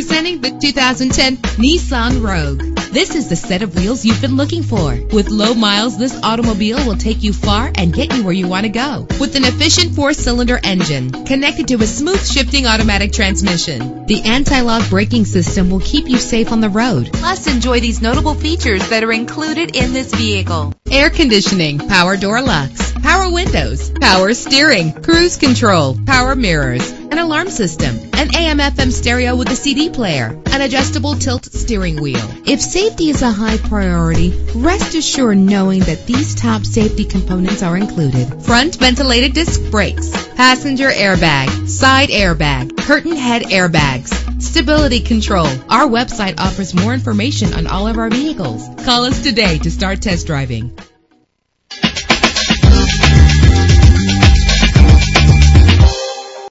Presenting the 2010 Nissan Rogue. This is the set of wheels you've been looking for. With low miles, this automobile will take you far and get you where you want to go. With an efficient four-cylinder engine connected to a smooth shifting automatic transmission, the anti-lock braking system will keep you safe on the road. Plus, enjoy these notable features that are included in this vehicle. Air conditioning, power door locks, power windows, power steering, cruise control, power mirrors, an alarm system, an AM FM stereo with a CD player, an adjustable tilt steering wheel. If safety is a high priority, rest assured knowing that these top safety components are included. Front ventilated disc brakes, passenger airbag, side airbag, curtain head airbags, stability control. Our website offers more information on all of our vehicles. Call us today to start test driving.